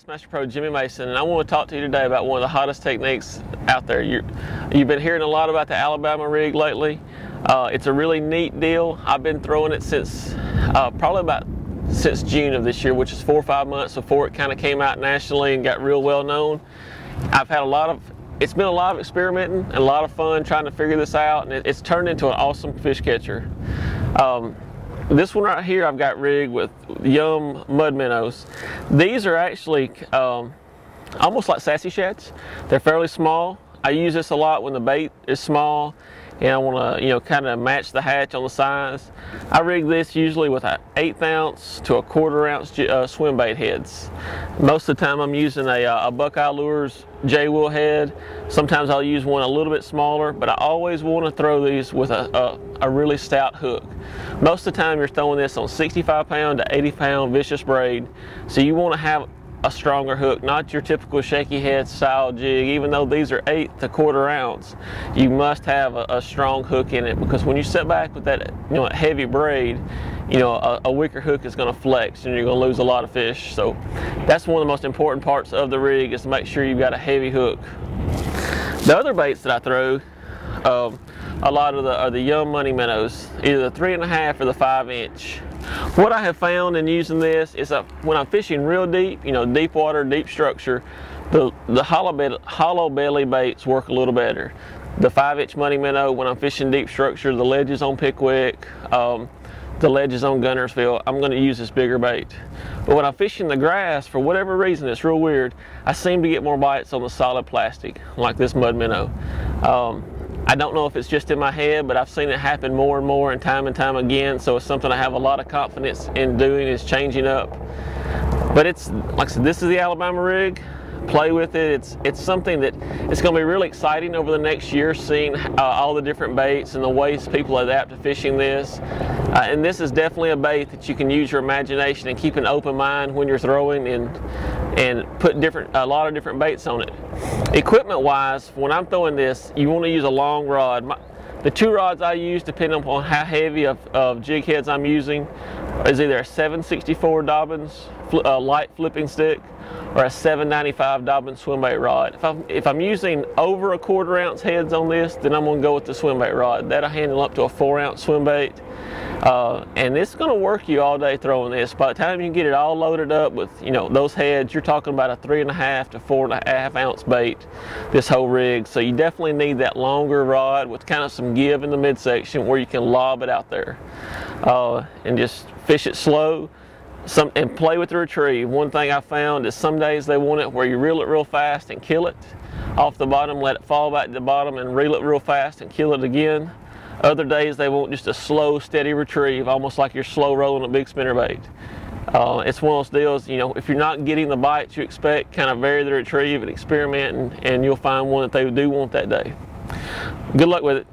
Bassmaster Pro Jimmy Mason, and I want to talk to you today about one of the hottest techniques out there. you have been hearing a lot about the Alabama rig lately. Uh, it's a really neat deal. I've been throwing it since uh, probably about since June of this year, which is four or five months before it kind of came out nationally and got real well known. I've had a lot of, it's been a lot of experimenting and a lot of fun trying to figure this out, and it, it's turned into an awesome fish catcher. Um, this one right here I've got rigged with Yum mud minnows. These are actually um, almost like Sassy Shads. They're fairly small. I use this a lot when the bait is small and I want to, you know, kind of match the hatch on the size. I rig this usually with an eighth ounce to a quarter ounce uh, swim bait heads. Most of the time I'm using a, uh, a Buckeye Lures J-Will head. Sometimes I'll use one a little bit smaller, but I always want to throw these with a, a, a really stout hook. Most of the time you're throwing this on 65 pound to 80 pound vicious braid, so you want to have a stronger hook, not your typical shaky head style jig. Even though these are eighth to quarter ounce, you must have a, a strong hook in it because when you sit back with that you know heavy braid, you know a, a weaker hook is going to flex and you're going to lose a lot of fish. So that's one of the most important parts of the rig is to make sure you've got a heavy hook. The other baits that I throw, a lot of the are the Yum money minnows, either the three and a half or the five inch. What I have found in using this is that when I'm fishing real deep, you know, deep water, deep structure, the, the hollow, belly, hollow belly baits work a little better. The five inch money minnow, when I'm fishing deep structure, the ledges on Pickwick, um, the ledges on Guntersville, I'm gonna use this bigger bait. But when I'm fishing the grass, for whatever reason, it's real weird, I seem to get more bites on the solid plastic, like this mud minnow. Um, I don't know if it's just in my head, but I've seen it happen more and more and time and time again. So it's something I have a lot of confidence in doing is changing up. But it's, like I said, this is the Alabama rig. Play with it. It's it's something that it's going to be really exciting over the next year, seeing uh, all the different baits and the ways people adapt to fishing this. Uh, and this is definitely a bait that you can use your imagination and keep an open mind when you're throwing and and put different a lot of different baits on it. Equipment wise, when I'm throwing this, you want to use a long rod. My, the two rods I use, depending on how heavy of, of jig heads I'm using, is either a 764 Dobyns uh, light flipping stick or a 795 Dobyns swim bait rod. If I'm, if I'm using over a quarter ounce heads on this, then I'm gonna go with the swim bait rod. That'll handle up to a four ounce swim bait. Uh, and it's going to work you all day throwing this. By the time you get it all loaded up with, you know, those heads, you're talking about a three and a half to four and a half ounce bait, this whole rig. So you definitely need that longer rod with kind of some give in the midsection where you can lob it out there uh, and just fish it slow. Some, and play with the retrieve. One thing I found is some days they want it where you reel it real fast and kill it off the bottom, let it fall back to the bottom and reel it real fast and kill it again. Other days they want just a slow, steady retrieve, almost like you're slow rolling a big spinner bait. Uh, it's one of those deals, you know, if you're not getting the bites you expect, kind of vary the retrieve and experiment, and, and you'll find one that they do want that day. Good luck with it.